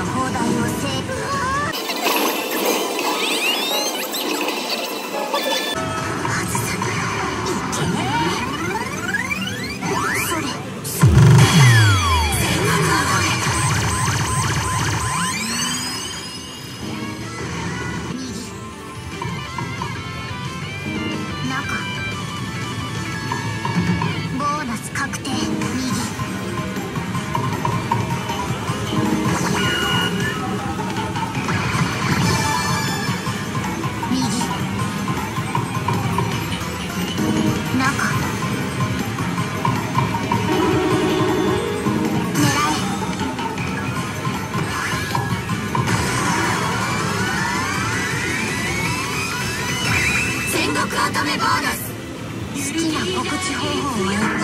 の砲台を制中好きな告知方法は